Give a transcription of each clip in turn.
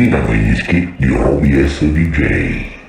Mi nome é Whisky e eu me é DJ.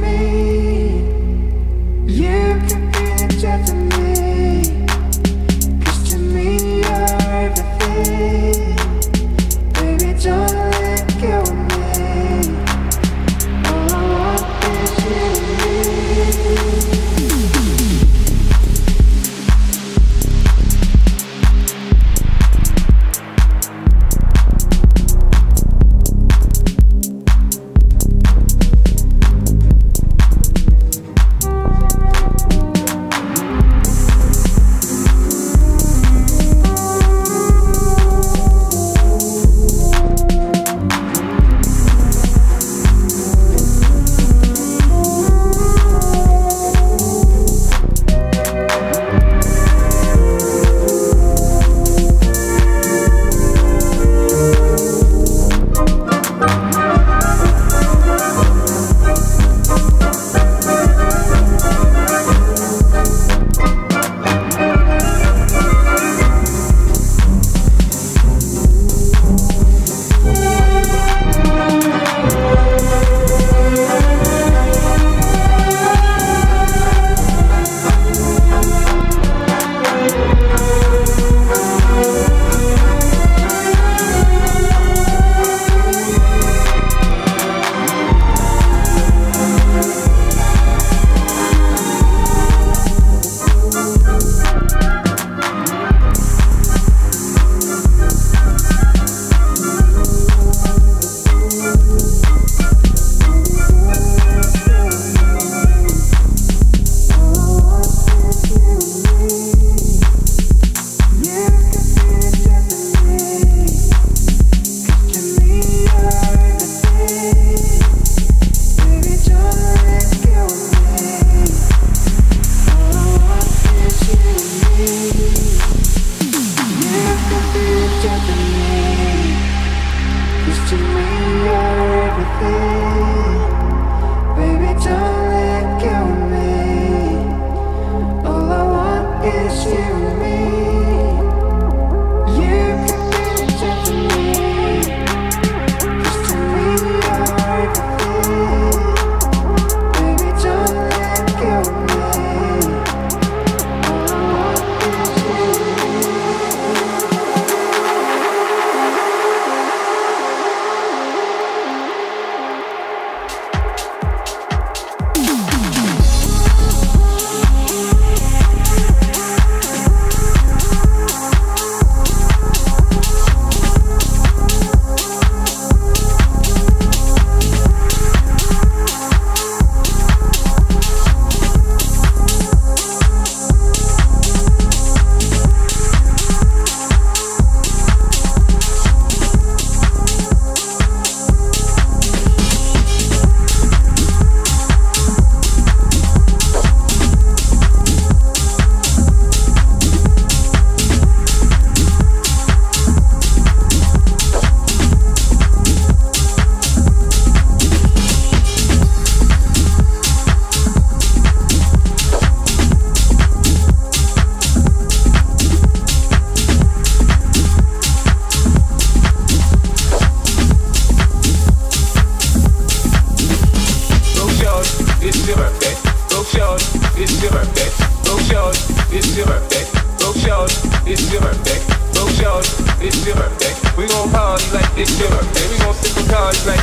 me.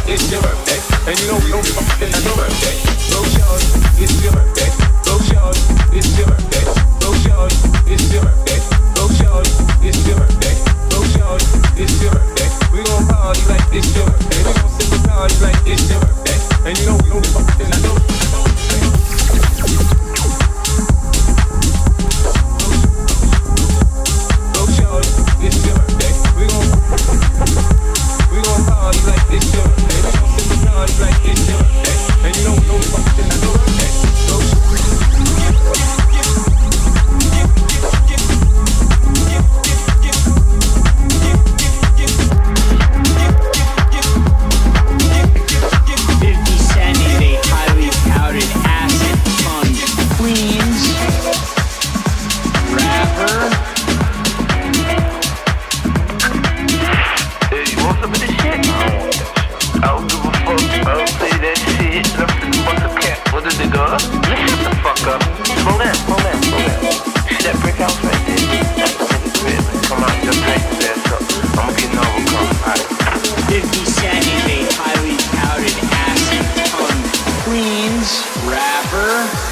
it's your birthday. And you know we don't give fuck, it's your birthday. Go so it's your birthday. Go so it's your birthday. Rapper.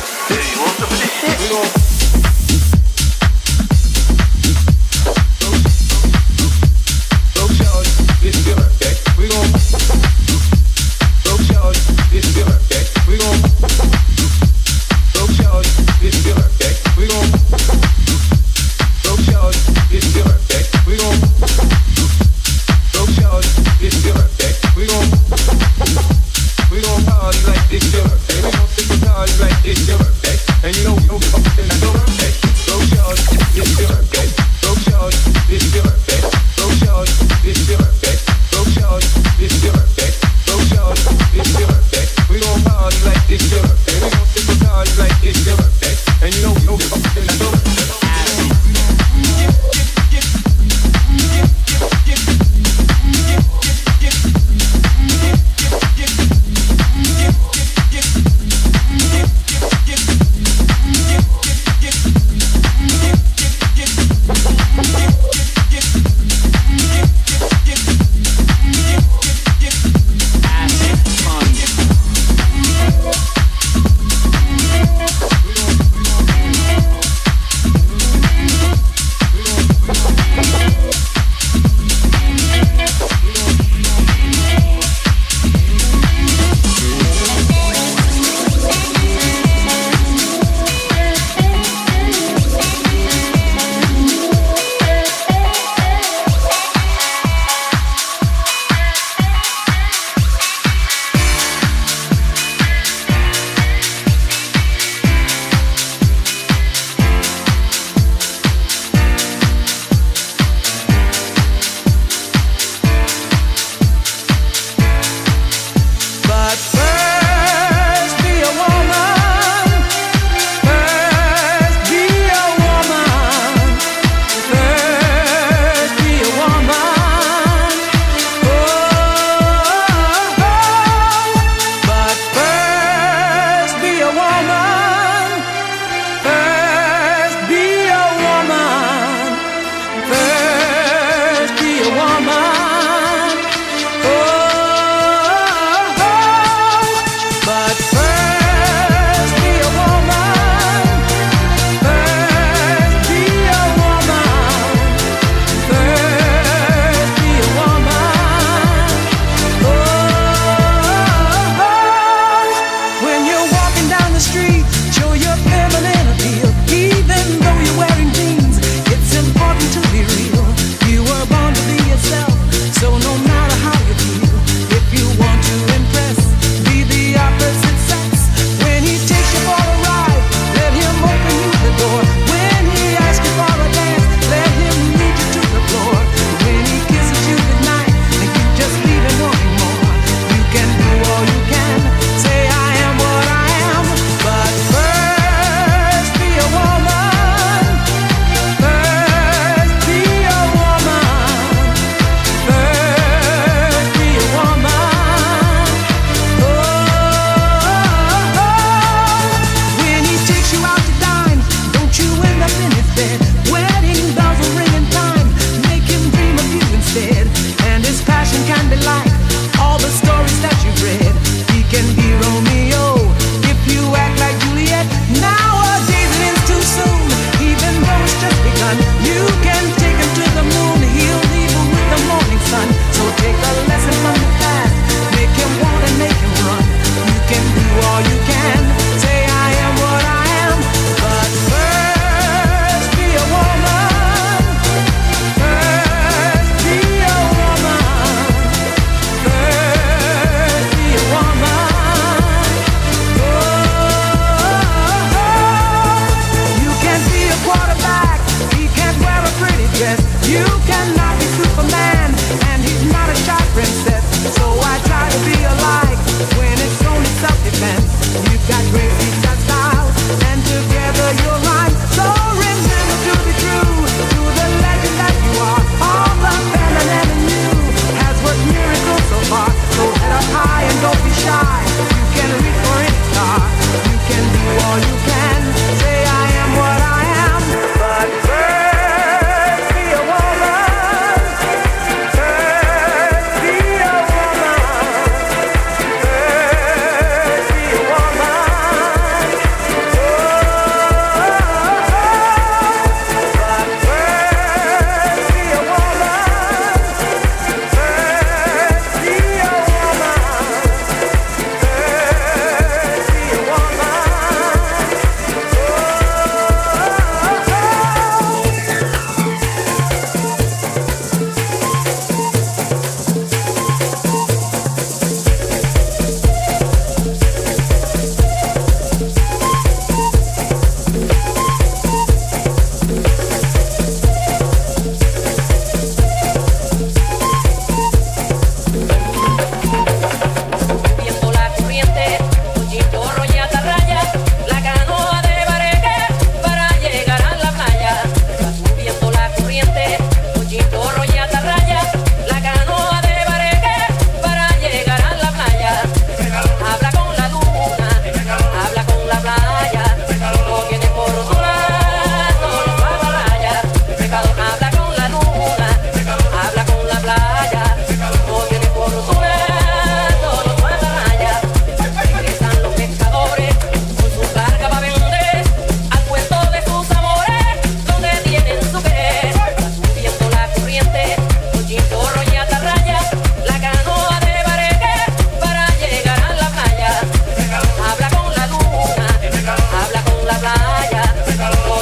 go.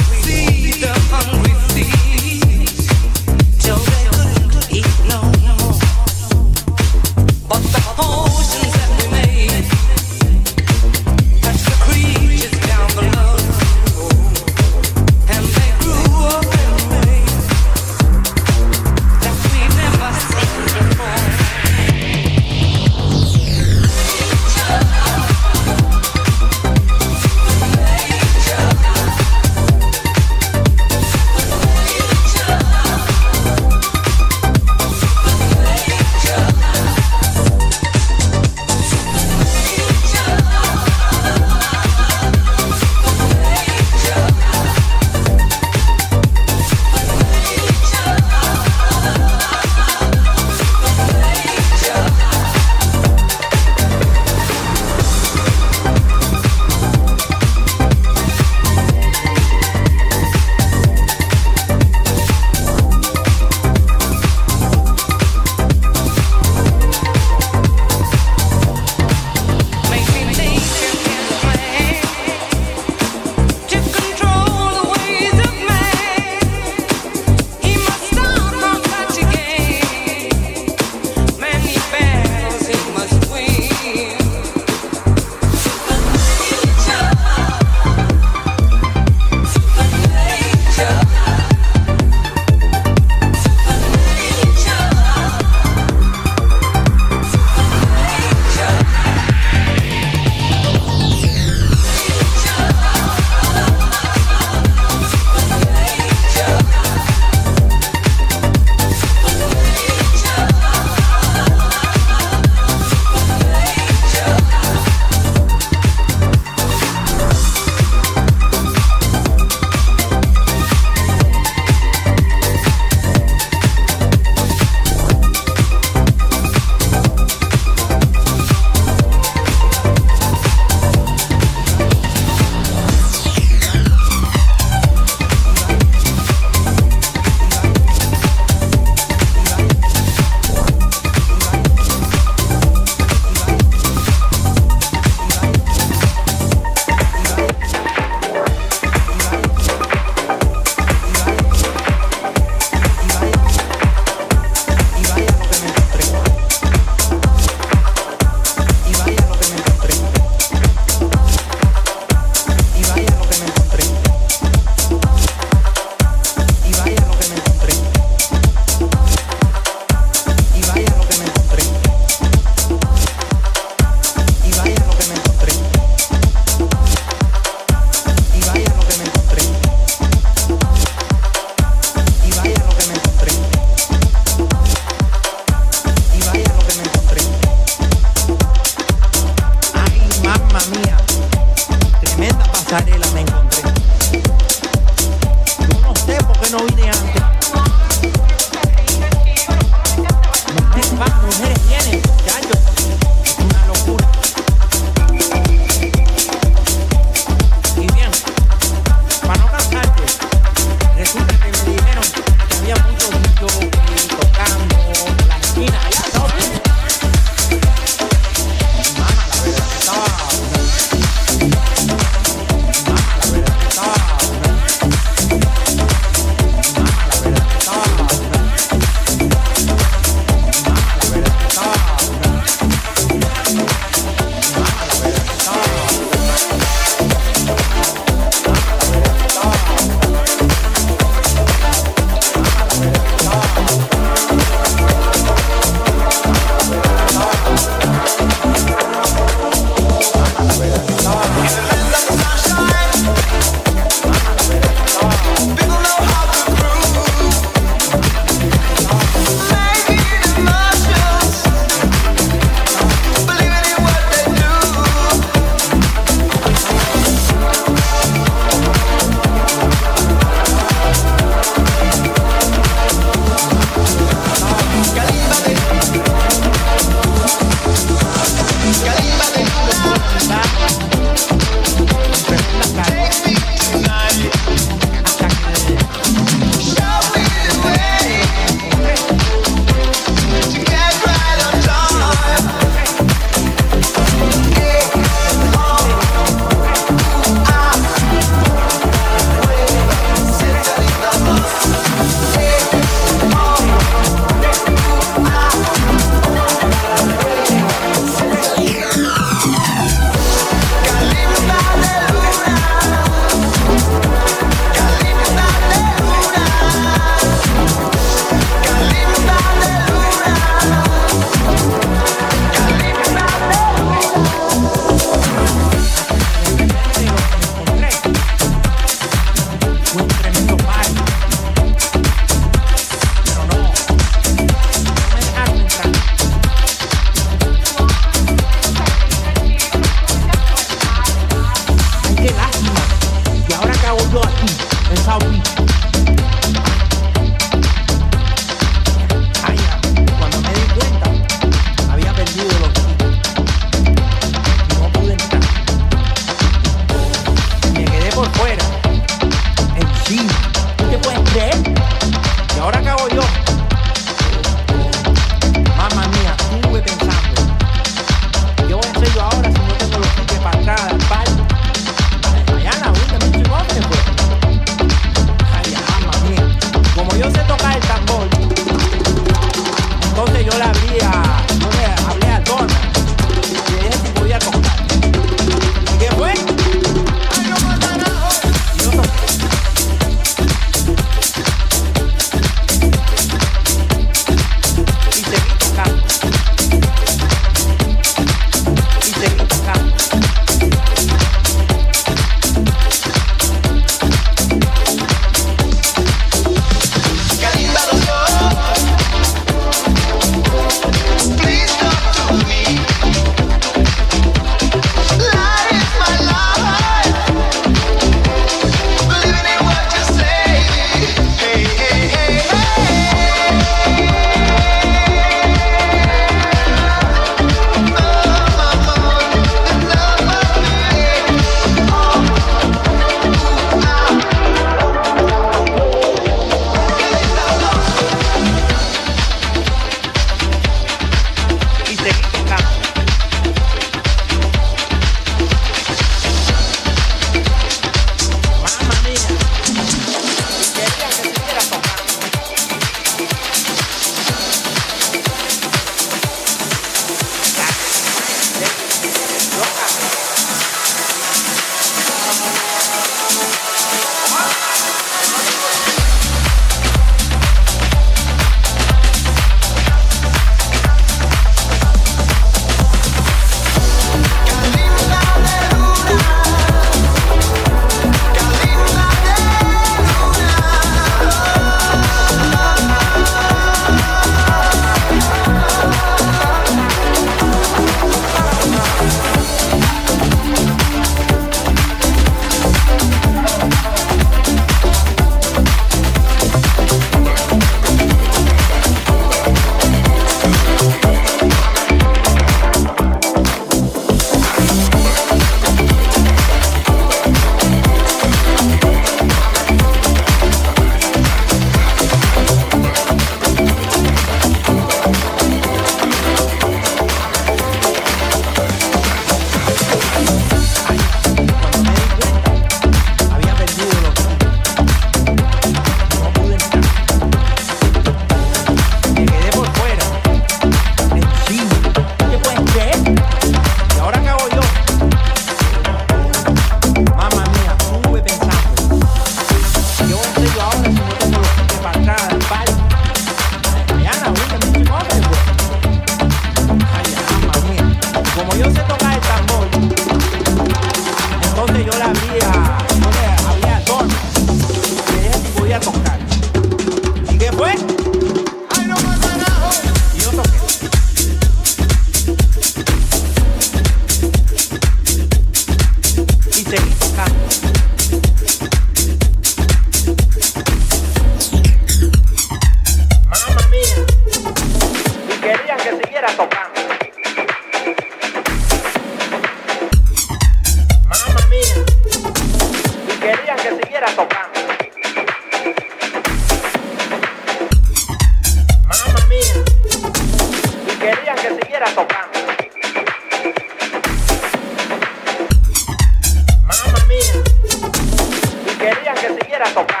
a tocar.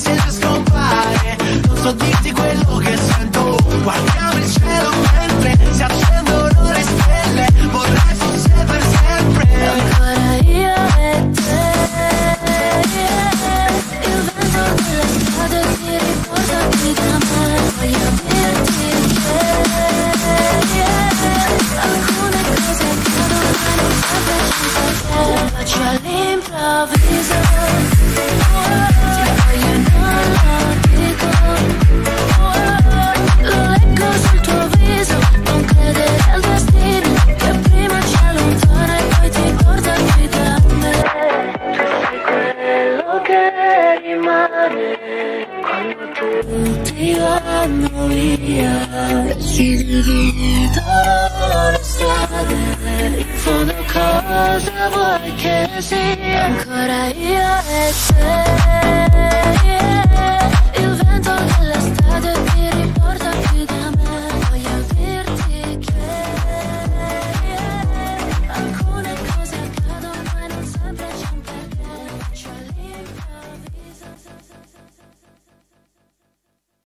Se